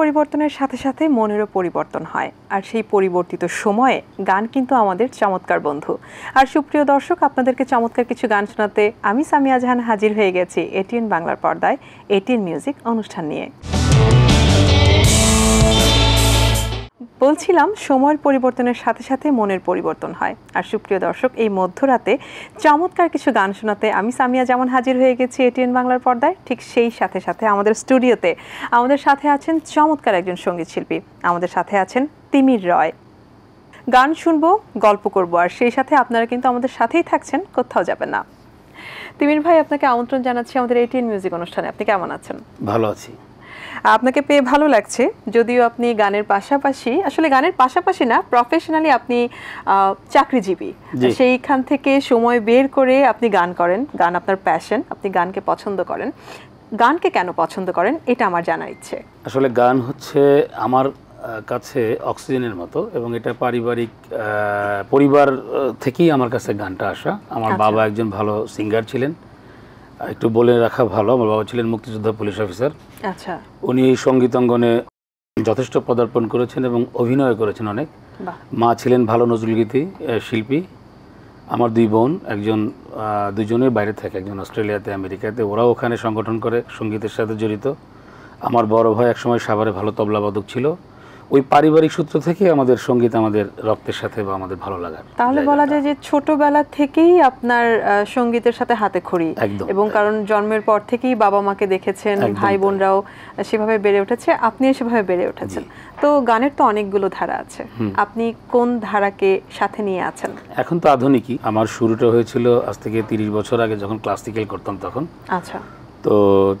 পরিবর্তনের সাথে সাথে মনেরও পরিবর্তন হয়। আর সেই পরিবর্তিত সময়ে গান কিন্তু আমাদের চমৎকার বন্ধু। আর সুপ্রিয় দর্শক, আপনাদেরকে চমৎকার কিছু গান শোনাতে আমি সামিয়া জাহান হাজির হয়ে গেছি এটিএন বাংলার পর্দায়, এটিএন মিউজিক অনুষ্ঠান নিয়ে। বলছিলাম, সময়ের পরিবর্তনের সাথে সাথে মনের পরিবর্তন হয়। আর সুপ্রিয় দর্শক, এই মধ্যরাতে চমৎকার কিছু গান শোনাতে আমি সামিয়া যেমন হাজির হয়ে গেছি এটিএন বাংলার পর্দায়, ঠিক সেই সাথে সাথে আমাদের স্টুডিওতে আমাদের সাথে আছেন চমৎকার একজন সংগীত শিল্পী। আমাদের সাথে আছেন তিমির রয়। গান শুনব, গল্প করব, আর সেই সাথে আপনারা কিন্তু আমাদের সাথেই থাকছেন, কোথাও যাবেন না। তিমির ভাই, আপনাকে আমন্ত্রণ জানাচ্ছি আমাদের এটিএন মিউজিক অনুষ্ঠানে। আপনি কেমন আছেন? ভালো আছি। আপনাকে পেয়ে ভালো লাগছে। যদিও আপনি গানের পাশাপাশি আসলে গানের পাশাপাশি না প্রফেশনালি আপনি চাকরিজীবী। সেইখান থেকে সময় বের করে আপনি গান করেন। গান আপনার প্যাশন আপনি গানকে পছন্দ করেন। গানকে কেন পছন্দ করেন এটা আমার জানার ইচ্ছে। আসলে গান হচ্ছে আমার কাছে অক্সিজেনের মতো এবং এটা পারিবারিক পরিবার থেকেই আমার কাছে গানটা আসা। আমার আচ্ছা। বাবা একজন ভালো সিঙ্গার ছিলেন। একটু বলে রাখা ভালো। আমার বাবা ছিলেন মুক্তিযোদ্ধা পুলিশ অফিসার। আচ্ছা। উনি এই সংগীত অঙ্গনে যথেষ্ট পদার্পণ করেছেন এবং অভিনয় করেছেন অনেক। মা ছিলেন ভালো নজরুলগীতি শিল্পী। আমার দুই বোন একজন দুজনেই বাইরে থাকে একজন অস্ট্রেলিয়াতে আমেরিকাতে। ওরাও ওখানে সংগঠন করে সঙ্গীতের সাথে জড়িত। আমার বড় ভাই একসময় সাভারে ভালো তবলাবাদক ছিল। ওই পারিবারিক সূত্র থেকে আমাদের সংগীত আমাদের রক্তের সাথে বা আমাদের ভালো লাগার তাহলে বলা যায় যে ছোটবেলা থেকেই আপনার সঙ্গীতের সাথে হাতে খড়ি। এবং কারণ জন্মের পর থেকেই বাবা মাকে দেখেছেন ভাই বোনরাও সেভাবে বেড়ে উঠেছে আপনিও সেভাবে বেড়ে উঠেছেন। তো গানের তো অনেকগুলো ধারা আছে। আপনি কোন ধারাকে সাথে নিয়ে আছেন? এখন তো আধুনিকই। আমার শুরুটা হয়েছিল আজ থেকে তিরিশ বছর আগে যখন ক্লাসিক্যাল করতাম তখন। আচ্ছা। তো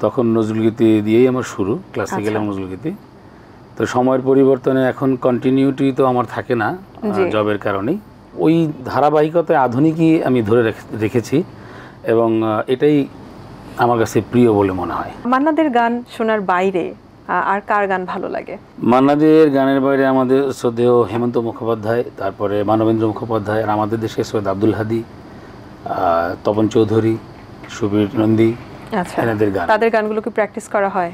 তখন নজরুলগীতি দিয়েই আমার শুরু ক্লাসিক্যাল এবং নজরুলগীতি। তো সময়ের পরিবর্তনে এখন কন্টিনিউটি তো আমার থাকে না। জবের কারণেই। ওই ধারাবাহিকতায় আধুনিকই আমি ধরে রেখে- রেখেছি এবং এটাই আমার কাছে প্রিয় বলে মনে হয়। মান্নাদের গান শোনার বাইরে আর কার গান ভালো লাগে? মান্নাদের গানের বাইরে আমাদের শ্রদ্ধেয় হেমন্ত মুখোপাধ্যায় তারপরে মানবেন্দ্র মুখোপাধ্যায় আর আমাদের দেশে সৈয়দ আব্দুল হাদি তপন চৌধুরী সুবীর নন্দী আচ্ছা। তাদের গানগুলো কি প্র্যাকটিস করা হয়?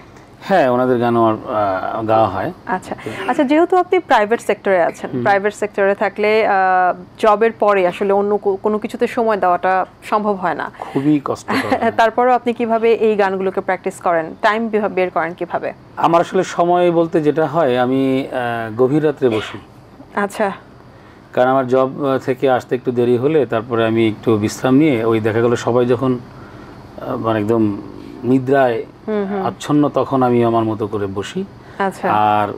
হ্যাঁ ওনাদের গানও আমার গাওয়া হয়। আচ্ছা। আচ্ছা যেহেতু আপনি প্রাইভেট সেক্টরে আছেন প্রাইভেট সেক্টরে থাকলে জবের পরে আসলে অন্য কোনো কিছুতে সময় দেওয়াটা সম্ভব হয় না। খুবই কষ্ট তারপরও আপনি কীভাবে এই গানগুলোকে প্র্যাকটিস করেন? টাইম বের করেন কীভাবে? আমার আসলে সময় বলতে যেটা হয় আমি গভীর রাত্রে বসি। আচ্ছা। কারণ আমার জব থেকে আসতে একটু দেরি হলে তারপরে আমি একটু বিশ্রাম নিয়ে ওই দেখা গেলো সবাই যখন মানে একদম নিদ্রায় আচ্ছন্ন তখন আমি আমার মতো করে বসি। আচ্ছা। আর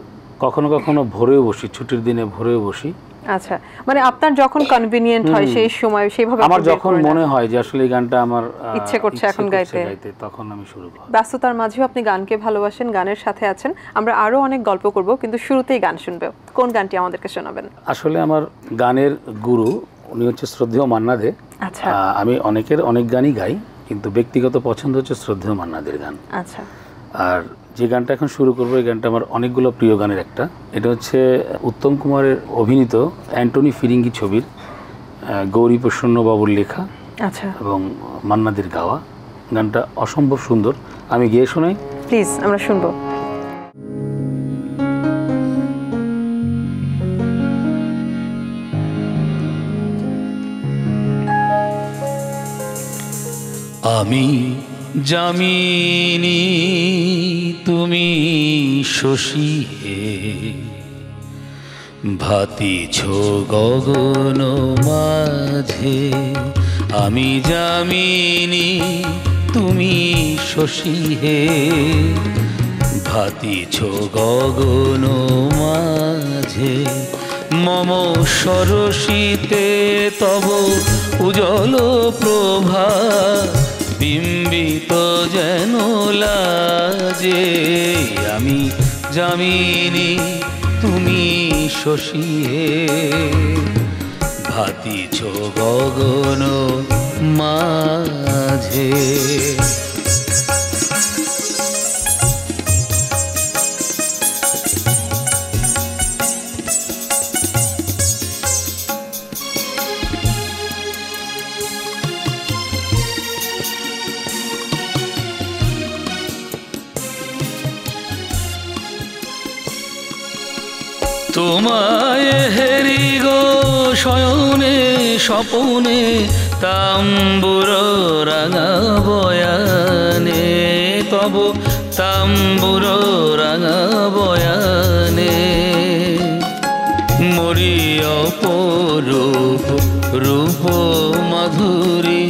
কখনো কখনো ভোরেও বসি ছুটির দিনে ভোরেও বসি। আচ্ছা। মানে আপনার যখন কনভিনিয়েন্ট হয় সেই সময় সেইভাবে আমার যখন মনে হয় যে আসলে এই গানটা আমার ইচ্ছে করছে এখন গাইতে। তখন আমি শুরু করি। ব্যস্ততার মাঝেও আপনি গানকে ভালোবাসেন গানের সাথে আছেন। আমরা আরও অনেক গল্প করব কিন্তু শুরুতেই গান শুনবে। কোন গানটি আমাদেরকে শোনাবেন? আসলে আমার গানের গুরু উনি হচ্ছে শ্রদ্ধেয় মান্না দে। আচ্ছা। আমি অনেকের অনেক গানই গাই। কিন্তু ব্যক্তিগত পছন্দ হচ্ছে শ্রদ্ধেয় মান্নাদের গান। আচ্ছা। আর যে গানটা এখন শুরু করব এই গানটা আমার অনেকগুলো প্রিয় গানের একটা। এটা হচ্ছে উত্তম কুমারের অভিনীত অ্যান্টনি ফিরিঙ্গি ছবির গৌরী প্রসন্ন বাবুর লেখা আচ্ছা। এবং মান্নাদের গাওয়া। গানটা অসম্ভব সুন্দর। আমি গিয়ে শোনাই। প্লিজ আমরা শুনব। আমি জামিনী, তুমি শশী হে। ভাতিছ গগন মাঝে, আমি জামিনী, তুমি শশী হে। ভাতিছ গগন মাঝে, মম সরসিতে তব উজ্জ্বল প্রভা। বিম্বিত যেন লাজে। আমি জামিনী তুমি শশী হে ভাতিছ গগন মাঝে। তোমায় হেরি গো শয়নে, স্বপনে, তাম্বুর রাঙা বয়ানে, তব তাম্বুর রাঙা বয়ানে। মরি অপরূপ রূপ মাধুরী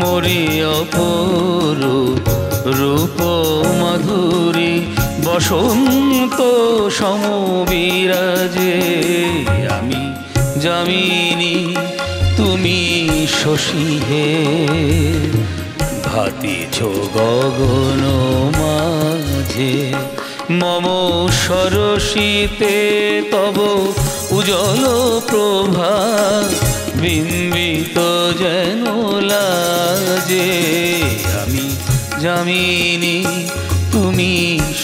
মরি অপরূপ রূপ বসন্ত সমবিরাজে আমি জামিনী তুমি শশী হে। ভাতিছ গগন মাঝে মম সরসিতে তব উজ্জ্বল প্রভা বিম্বিত যেন লাজে। আমি জামিনী তুমি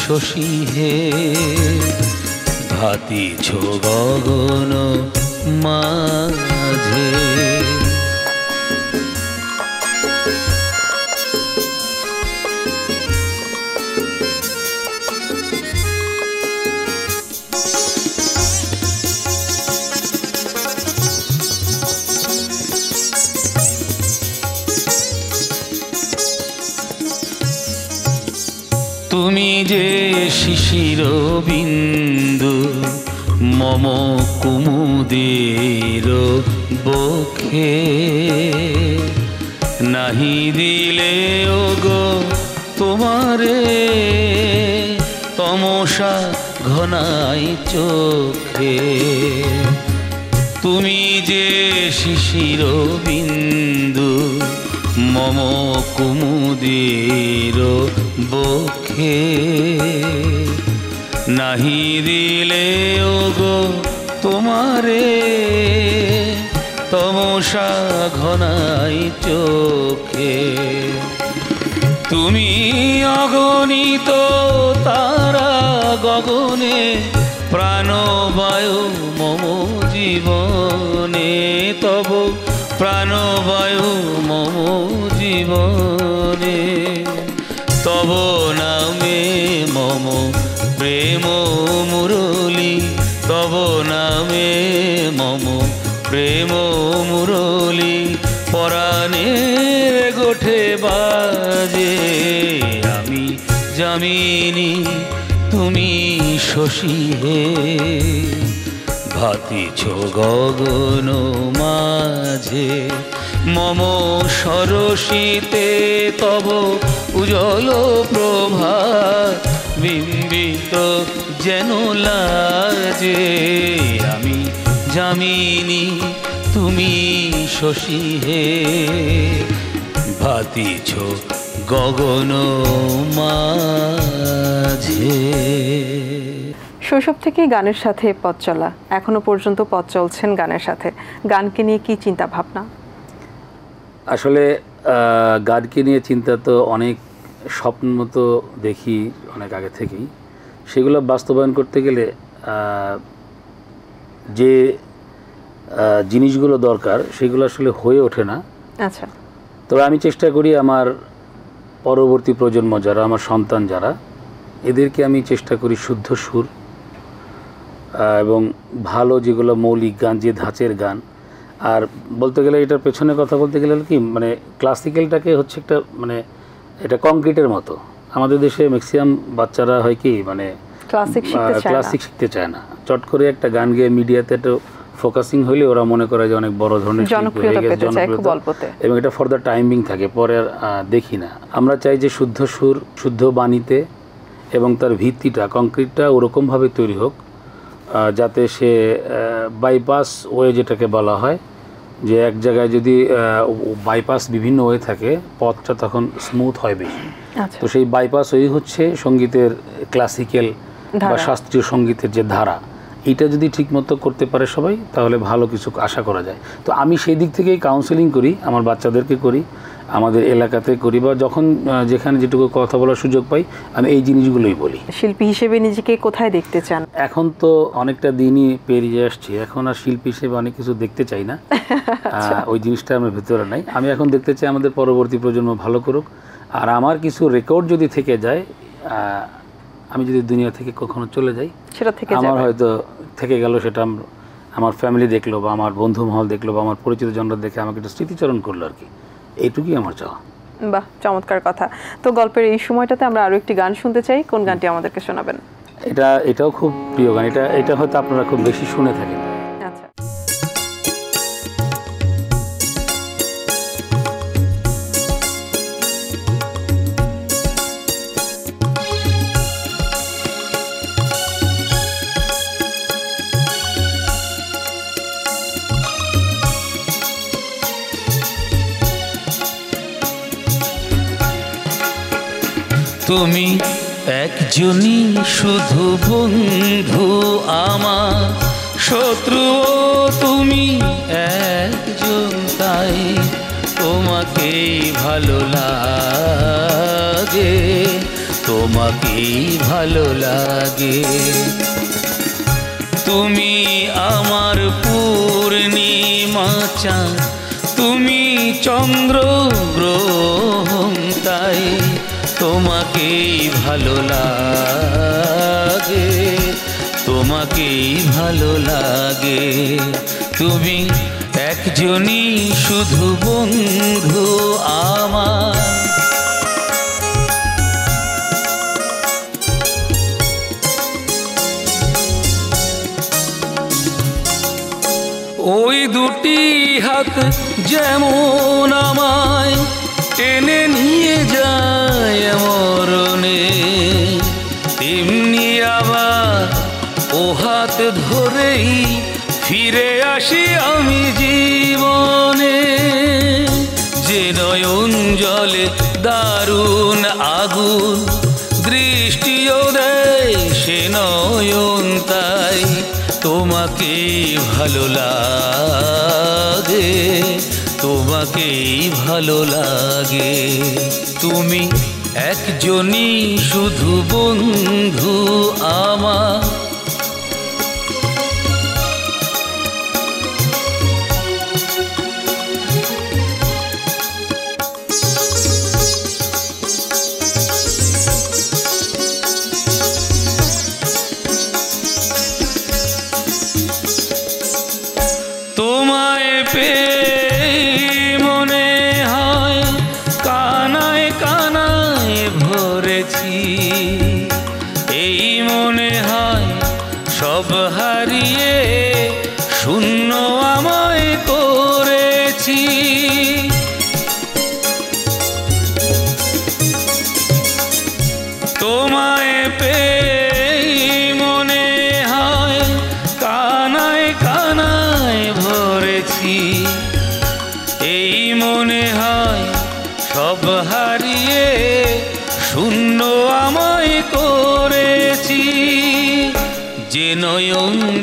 শশী হে। ভাতি ছো গগন মাঝে। তুমি যে শিশির বিন্দু, মম কুমুদের বক্ষে নাহি দিলে ও গো তোমারে তমসা ঘনাই চোখে। তুমি যে শিশির বিন্দু, মম কুমুদের বক্ষে নাহি দিলে ও গো তোমারে, তমসা ঘনাই চোখে। তুমি অগণিত তারা গগনে, প্রাণবায়ু মম জীবনে, তব প্রাণবায়ু মম জীবনে। প্রেম মুরলি, তব নামে মম প্রেম মুরলি। পরাণের গোঠে বাজে, আমি জামিনী তুমি শশী হে। ভাতিছ গগন মাঝে, মম সরসিতে তব উজ্জ্বল প্রভা বিম্বিত যেন লাজে আমি জামিনী তুমি শশী হে। ভাতিছ গগন মাঝে। শৈশব থেকেই গানের সাথে পথ চলা। এখনও পর্যন্ত পথ চলছেন গানের সাথে। গানকে নিয়ে কি চিন্তা ভাবনা আসলে গানকে নিয়ে চিন্তা তো অনেক স্বপ্ন মতো দেখি অনেক আগে থেকেই। সেগুলো বাস্তবায়ন করতে গেলে যে জিনিসগুলো দরকার সেগুলো আসলে হয়ে ওঠে না। আচ্ছা। তবে আমি চেষ্টা করি আমার পরবর্তী প্রজন্ম যারা আমার সন্তান যারা এদেরকে আমি চেষ্টা করি শুদ্ধ সুর এবং ভালো যেগুলো মৌলিক গান যে ধাঁচের গান। আর বলতে গেলে এটার পেছনে কথা বলতে গেলে কি মানে ক্লাসিক্যালটাকে হচ্ছে একটা মানে এটা কংক্রিটের মতো। আমাদের দেশে ম্যাক্সিমাম বাচ্চারা হয় কি মানে ক্লাসিক শিখতে চায় না। ক্লাসিক শিখতে চায় না। চট করে একটা গান গেয়ে মিডিয়াতে একটু ফোকাসিং হলে ওরা মনে করে যে অনেক বড় ধরনের জনপ্রিয়তা এবং এটা ফর দ্য টাইমিং থাকে পরে আর দেখি না। আমরা চাই যে শুদ্ধ সুর শুদ্ধ বাণীতে এবং তার ভিত্তিটা কংক্রিটটা ওরকমভাবে তৈরি হোক যাতে সে বাইপাস ওয়ে যেটাকে বলা হয় যে এক জায়গায় যদি বাইপাস বিভিন্ন হয়ে থাকে পথটা তখন স্মুথ হয় বেশি। আচ্ছা। তো সেই বাইপাস ওই হচ্ছে সঙ্গীতের ক্লাসিক্যাল বা শাস্ত্রীয় সঙ্গীতের যে ধারা। এটা যদি ঠিকমতো করতে পারে সবাই তাহলে ভালো কিছু আশা করা যায়। তো আমি সেই দিক থেকেই কাউন্সেলিং করি আমার বাচ্চাদেরকে করি। আমাদের এলাকাতে করি বা যখন যেখানে যেটুকু কথা বলার সুযোগ পাই আমি এই জিনিসগুলোই বলি। শিল্পী হিসেবে নিজেকে কোথায় দেখতে চান? এখন তো অনেকটা দিনই পেরিয়ে আসছি। এখন আর শিল্পী হিসেবে অনেক কিছু দেখতে চাই না। আচ্ছা। ওই জিনিসটা আমার ভেতরে নাই। আমি এখন দেখতে চাই আমাদের পরবর্তী প্রজন্ম ভালো করুক। আর আমার কিছু রেকর্ড যদি থেকে যায় আমি যদি দুনিয়া থেকে কখনো চলে যাই সেটা থেকে আমার হয়তো থেকে গেল সেটা আমার ফ্যামিলি দেখল বা আমার বন্ধু মহল দেখল বা আমার পরিচিত জনরা দেখে আমাকে একটু স্মৃতিচারণ করল আর কি। এইটুকুই আমার চাওয়া। বাহ চমৎকার কথা। তো গল্পের এই সময়টাতে আমরা আরও একটি গান শুনতে চাই। কোন গানটি আমাদেরকে শোনাবেন? এটা এটাও খুব প্রিয় গান। এটা এটা হয়তো আপনারা খুব বেশি শুনে থাকেন। তুমি একজনই শুধু বন্ধু আমার। শত্রু তুমি একজন, তাই তোমাকেই ভালো লাগে, তোমাকেই ভালো লাগে। তুমি আমার পূর্ণিমা চাঁদ, তুমি চন্দ্র ভালো লাগে, তোমাকেই ভালো লাগে। তুমি একজনই শুধু বন্ধু আমার। ওই দুটি হাত যেমন আমায় টেনে ভালো লাগে তোমাকেই ভালো লাগে। তুমি একজনই শুধু বন্ধু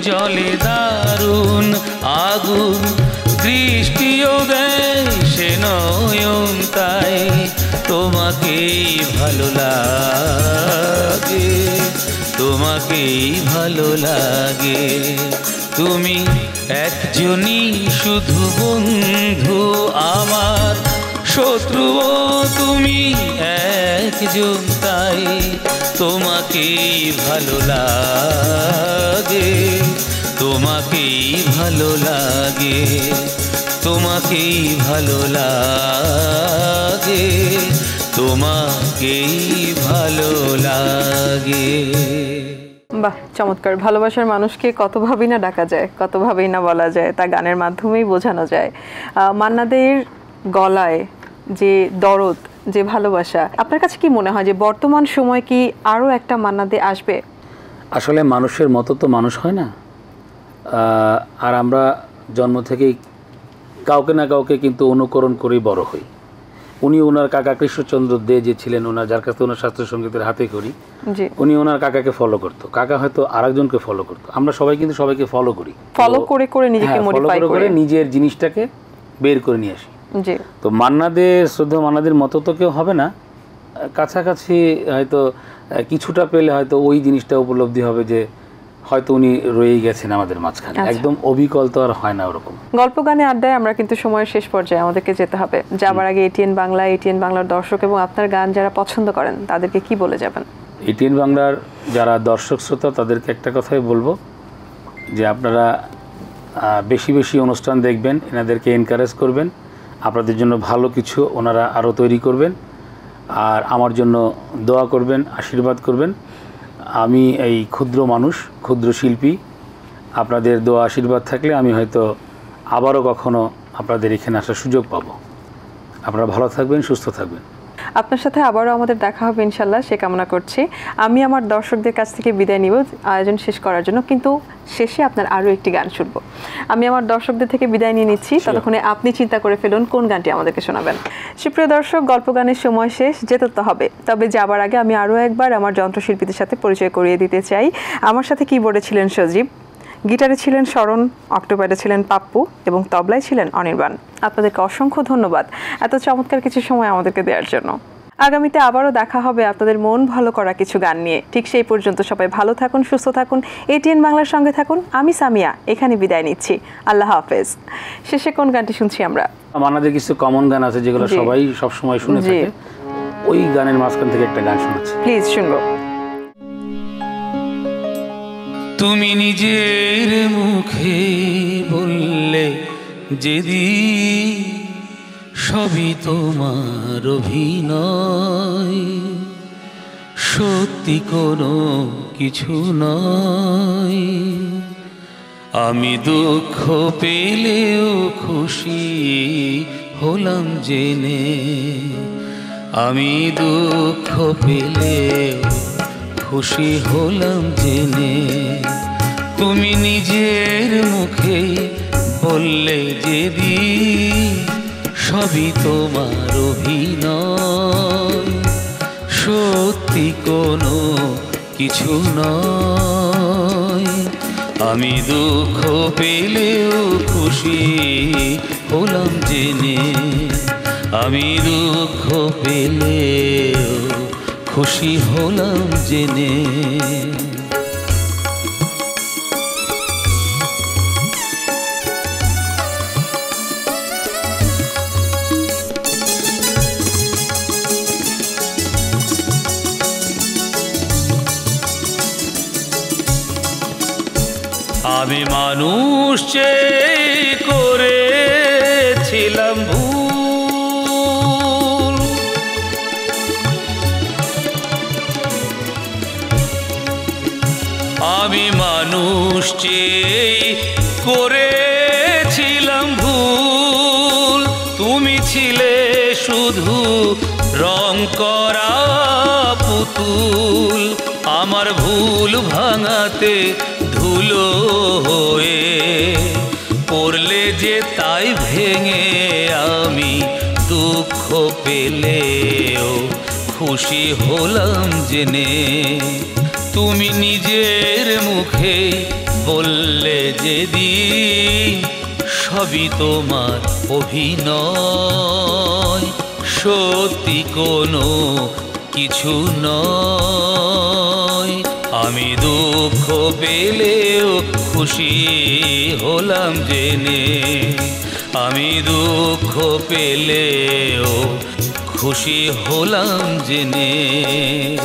জলে দারুণ আগুন, দৃষ্টিও দেয় সে নয়ন তাই তোমাকেই ভালো লাগে, তোমাকেই ভালো লাগে। তুমি একজনই শুধু বন্ধু আমার শত্রুও তুমি একজন তাই তোমাকেই ভালো লাগে। তোমাকেই ভালো লাগে তোমাকেই ভালো লাগে তোমাকেই ভালো লাগে। বাহ চমৎকার। ভালোবাসার মানুষকে কতভাবেই না ডাকা যায় কতভাবেই না বলা যায় তা গানের মাধ্যমেই বোঝানো যায়। আহ, মান্নাদের গলায় যে দরদ যে ভালোবাসা আপনার কাছে কি মনে হয় যে বর্তমান সময় কি আরও একটা মান্নাদে আসবে? আসলে মানুষের মতো তো মানুষ হয় না। আর আমরা জন্ম থেকেই কাউকে না কাউকে কিন্তু অনুকরণ করেই বড় হই। উনি ওনার কাকা কৃষ্ণচন্দ্র দে যে ছিলেন ওনার যার কাছে ওনার শাস্ত্রীয় সঙ্গীতের হাতে করি উনি ওনার কাকাকে ফলো করতো। কাকা হয়তো আরেকজনকে ফলো করতো। আমরা সবাই কিন্তু সবাইকে ফলো করি। ফলো করে করে নিজেকে হ্যাঁ, মডিফাই করে নিজের জিনিসটাকে বের করে নিয়ে আসি। তো মান্নাদের শ্রদ্ধা মান্নাদের মতো তো কেউ হবে না। কাছাকাছি হয়তো কিছুটা পেলে হয়তো ওই জিনিসটা উপলব্ধি হবে যে হয়তো উনি রয়েই গেছেন আমাদের মাঝখানে। আচ্ছা। একদম অবিকল তো আর হয় না ওরকম। গল্প গানে আড্ডায় আমরা কিন্তু সময়ের শেষ পর্যায়ে আমাদেরকে যেতে হবে। যাবার আগে এটিএন বাংলা এটিএন বাংলার দর্শক এবং আপনার গান যারা পছন্দ করেন তাদেরকে কি বলে যাবেন? এটিএন বাংলার যারা দর্শক শ্রোতা তাদেরকে একটা কথাই বলব যে আপনারা বেশি বেশি অনুষ্ঠান দেখবেন এনাদেরকে এনকারেজ করবেন। আপনাদের জন্য ভালো কিছু ওনারা আরও তৈরি করবেন। আর আমার জন্য দোয়া করবেন আশীর্বাদ করবেন। আমি এই ক্ষুদ্র মানুষ, ক্ষুদ্র শিল্পী। আপনাদের দোয়া আশীর্বাদ থাকলে আমি হয়তো আবারও কখনো আপনাদের এখানে আসার সুযোগ পাব। আপনারা ভালো থাকবেন, সুস্থ থাকবেন। আপনার সাথে আবারও আমাদের দেখা হবে ইনশাল্লাহ সে কামনা করছি। আমি আমার দর্শকদের কাছ থেকে বিদায় নিব। আয়োজন শেষ করার জন্য কিন্তু শেষে আপনার আরও একটি গান শুনব। আমি আমার দর্শকদের থেকে বিদায় নিয়ে নিচ্ছি। ততক্ষণে আপনি চিন্তা করে ফেলুন কোন গানটি আমাদেরকে শোনাবেন। সুপ্রিয় দর্শক গল্প গানের সময় শেষ যেতে তো হবে। তবে যাবার আগে আমি আরও একবার আমার যন্ত্রশিল্পীদের সাথে পরিচয় করিয়ে দিতে চাই। আমার সাথে কিবোর্ডে বলেছিলেন সজীব। গিটারে ছিলেন শরণ অক্টোপারে ছিলেন পাপ্পু এবং তবলায় ছিলেন অনির্বাণ। আপনাদেরকে অসংখ্য ধন্যবাদ এত চমৎকার কিছু সময় আমাদেরকে দেওয়ার জন্য। আগামীতে আবারও দেখা হবে আপনাদের মন ভালো করা কিছু গান নিয়ে। ঠিক সেই পর্যন্ত সবাই ভালো থাকুন সুস্থ থাকুন। এটিএন বাংলার সঙ্গে থাকুন। আমি সামিয়া এখানে বিদায় নিচ্ছি। আল্লাহ হাফেজ। শেষে কোন গানটি শুনছি আমরা? আমাদের কিছু কমন গান আছে যেগুলো সবাই সবসময় শুনে থাকে। ওই গানের মাঝখান থেকে একটা গান শোনাচ্ছে। প্লিজ শুনব। তুমি নিজের মুখে বললে, যেদি সবই তোমার অভিনয়, সত্যি কোনো কিছু নয়। আমি দুঃখ পেলেও খুশি হলাম জেনে, আমি দুঃখ পেলেও খুশি হলাম জেনে। তুমি নিজের মুখে বললে যেদি সবই তোমার অভিনয়। সত্যি কোনো কিছু নয়। আমি দুঃখ পেলেও খুশি হলাম জেনে। আমি দুঃখ পেলেও খুশি হলাম জেনে। আমি মানুষ চেয়ে আমি মানুষ চেয়ে করেছিলাম ভুল। তুমি ছিলে শুধু রং করা পুতুল। আমার ভুল ভাঙাতে ধুলো হয়ে পড়লে যে তাই ভেঙে আমি দুঃখ পেলেও খুশি হলাম জেনে। তুমি নিজের মুখে বললে যেদিন সবই তোমার অভিনয়। সত্যি কোনো কিছু নয়। আমি দুঃখ পেলেও খুশি হলাম জেনে। আমি দুঃখ পেলেও খুশি হলাম জেনে।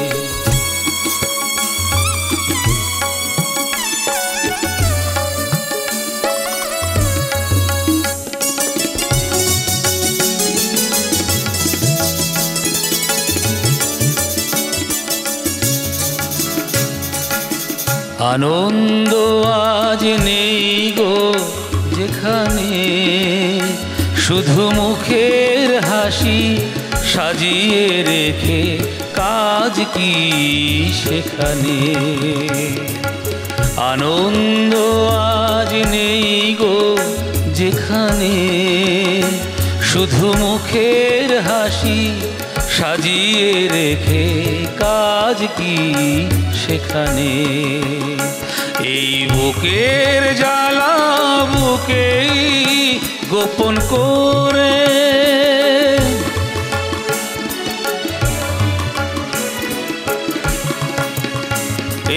আনন্দ আজ নেই গো যেখানে। শুধু মুখের হাসি সাজিয়ে রেখে কাজ কি সেখানে। আনন্দ আজ নেই গো যেখানে। শুধু মুখের হাসি সাজিয়ে রেখে কাজ কি সেখানে। এই বুকের জ্বালা বুকে গোপন করে।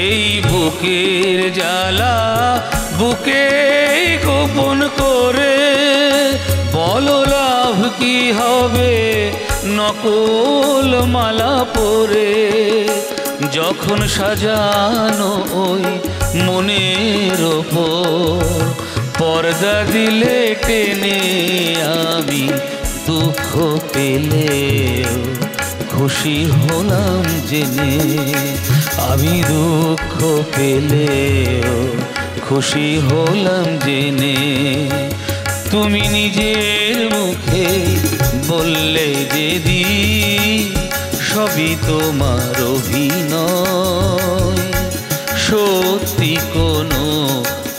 এই বুকের জ্বালা বুকে গোপন করে। বলো লাভ কি হবে? নকল মালা পরে। যখন সাজানো ওই মনের ওপর পর্দা দিলে টেনে আমি দুঃখ পেলে খুশি হলাম জেনে আমি দুঃখ পেলে খুশি হলাম জেনে তুমি নিজের মুখে সবই তোমার অভিনয়। সত্যি কোনো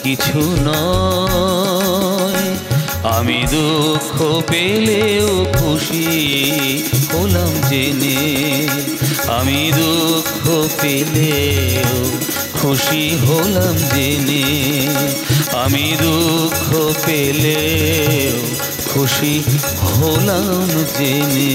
কিছু নয়। আমি দুঃখ পেলেও খুশি হলাম জেনে। আমি দুঃখ পেলেও খুশি হলাম জেনে। আমি দুঃখ পেলেও খুশি হলাম জেনে।